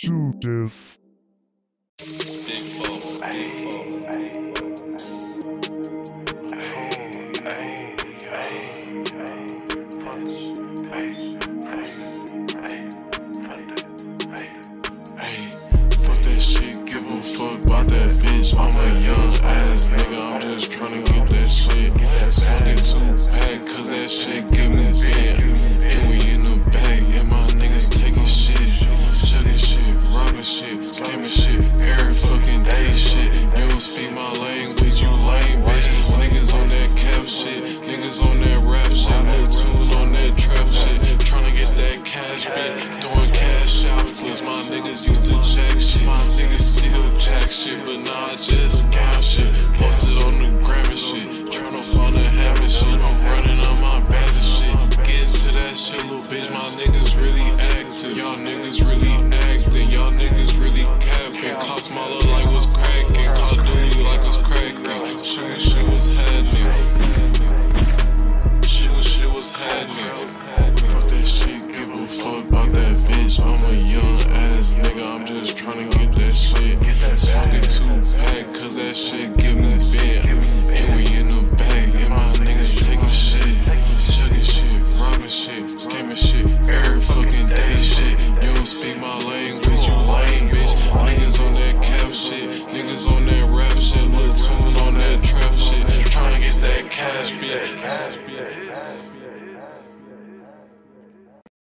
Judith. Big four, big four. Ayy, fuck cause that shit give me bent. And we in the bag, and my niggas taking shit. Chugging shit, robbing shit, scamming shit, every fucking day shit. You don't speak my language, you lame bitch. Niggas on that cap shit, niggas on that rap shit, little toon on that trap shit. Tryna get that cash bitch, doing cash out flips. My niggas used to jack My niggas really active, y'all niggas really acting, y'all niggas really capping. Call smaller like what's cracking, of Duty like what's cracking. Shooting shit was happening. Shit, shit was happening. Fuck that shit, give a fuck about that bitch. I'm a young ass nigga, I'm just tryna get that shit. Smoking two pack, cause that shit Speak my language, you lame bitch. Niggas on that cap shit, niggas on that rap shit. Little toon on that trap shit. Tryna get that cash, bitch.